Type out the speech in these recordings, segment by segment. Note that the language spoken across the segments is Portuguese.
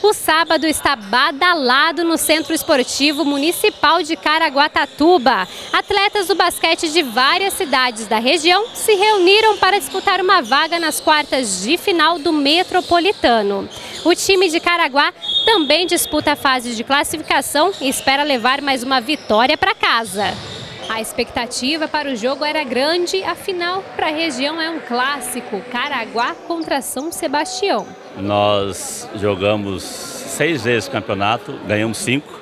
O sábado está badalado no Centro Esportivo Municipal de Caraguatatuba. Atletas do basquete de várias cidades da região se reuniram para disputar uma vaga nas quartas de final do Metropolitano. O time de Caraguá também disputa a fase de classificação e espera levar mais uma vitória para casa. A expectativa para o jogo era grande, afinal, para a região é um clássico, Caraguá contra São Sebastião. Nós jogamos seis vezes o campeonato, ganhamos cinco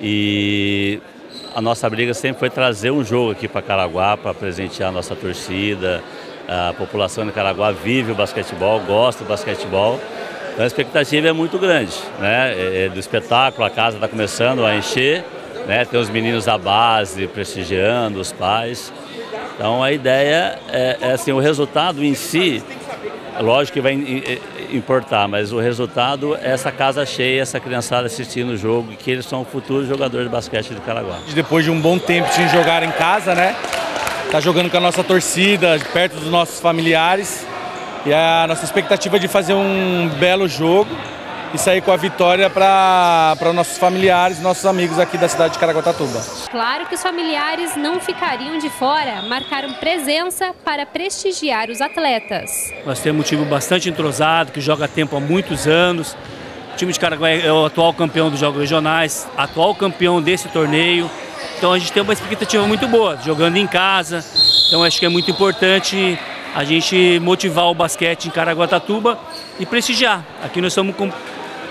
e a nossa briga sempre foi trazer um jogo aqui para Caraguá, para presentear a nossa torcida. A população de Caraguá vive o basquetebol, gosta do basquetebol. Então a expectativa é muito grande, né? É, é do espetáculo, a casa está começando a encher né? Tem os meninos da base prestigiando, os pais. Então a ideia é, é assim, o resultado em si, lógico que vai importar, mas o resultado é essa casa cheia, essa criançada assistindo o jogo, que eles são futuros jogadores de basquete de Caraguá. Depois de um bom tempo de jogar em casa, né? Tá jogando com a nossa torcida, perto dos nossos familiares. E a nossa expectativa é de fazer um belo jogo e sair com a vitória para nossos familiares, nossos amigos aqui da cidade de Caraguatatuba. Claro que os familiares não ficariam de fora, marcaram presença para prestigiar os atletas. Nós temos um time bastante entrosado, que joga tempo há muitos anos. O time de Caraguá é o atual campeão dos Jogos Regionais, atual campeão desse torneio. Então a gente tem uma expectativa muito boa, jogando em casa. Então acho que é muito importante a gente motivar o basquete em Caraguatatuba e prestigiar. Aqui nós estamos com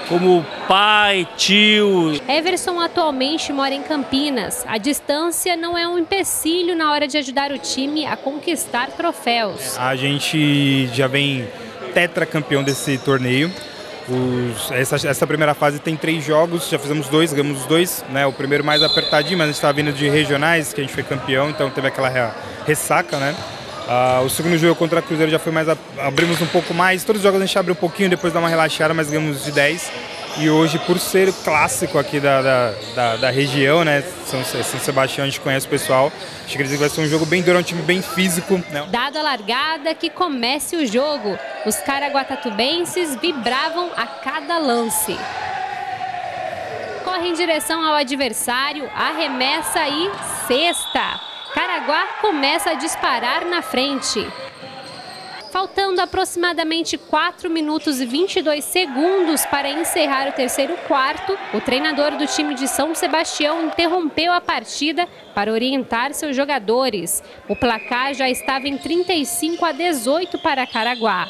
como pai, tio. Everson atualmente mora em Campinas. A distância não é um empecilho na hora de ajudar o time a conquistar troféus. A gente já vem tetracampeão desse torneio. Os, essa, essa, primeira fase tem três jogos, já fizemos dois, ganhamos os dois. Né? O primeiro mais apertadinho, mas a gente estava vindo de regionais, que a gente foi campeão, então teve aquela ressaca, né? Uh, o segundo jogo contra a Cruzeiro já foi mais. abrimos um pouco mais. Todos os jogos a gente abre um pouquinho, depois dá uma relaxada, mas ganhamos de 10. E hoje, por ser clássico aqui da, da, da, da região, né? São, São, Sebastião, a gente conhece o pessoal. Acho que vai ser um jogo bem duro, um time bem físico. Né? Dado a largada, que comece o jogo. Os caraguatatubenses vibravam a cada lance. Corre em direção ao adversário, arremessa e cesta. Caraguá começa a disparar na frente. Faltando aproximadamente 4 minutos e 22 segundos para encerrar o terceiro quarto, o treinador do time de São Sebastião interrompeu a partida para orientar seus jogadores. O placar já estava em 35 a 18 para Caraguá.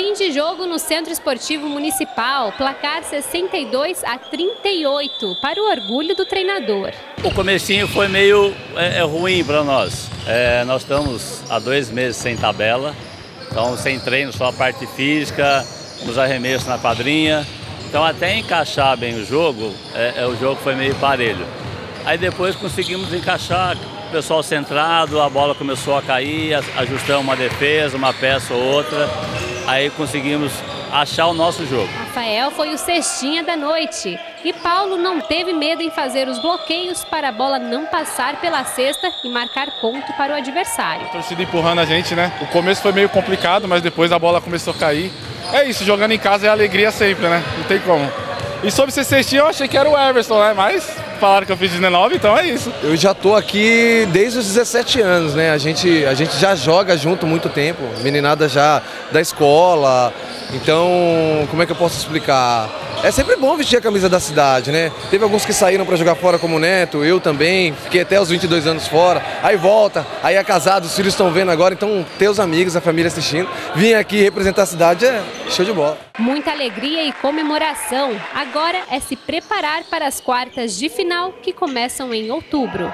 Fim de jogo no Centro Esportivo Municipal, placar 62 a 38, para o orgulho do treinador. O comecinho foi meio é, é ruim para nós. É, nós estamos há dois meses sem tabela, então sem treino, só a parte física, nos arremessos na quadrinha. Então até encaixar bem o jogo, é, é, o jogo foi meio parelho. Aí depois conseguimos encaixar, o pessoal centrado, a bola começou a cair, ajustamos uma defesa, uma peça ou outra aí conseguimos achar o nosso jogo. Rafael foi o cestinha da noite e Paulo não teve medo em fazer os bloqueios para a bola não passar pela cesta e marcar ponto para o adversário. A torcida empurrando a gente, né? O começo foi meio complicado, mas depois a bola começou a cair. É isso, jogando em casa é alegria sempre, né? Não tem como. E sobre ser cestinha, eu achei que era o Everson, né? Mas falaram que eu fiz 19, então é isso. Eu já tô aqui desde os 17 anos, né? A gente, a gente já joga junto muito tempo, meninada já da escola. Então, como é que eu posso explicar? É sempre bom vestir a camisa da cidade, né? Teve alguns que saíram para jogar fora como neto, eu também, fiquei até os 22 anos fora, aí volta, aí é casado, os filhos estão vendo agora, então ter os amigos, a família assistindo, vir aqui representar a cidade é show de bola. Muita alegria e comemoração. Agora é se preparar para as quartas de final que começam em outubro.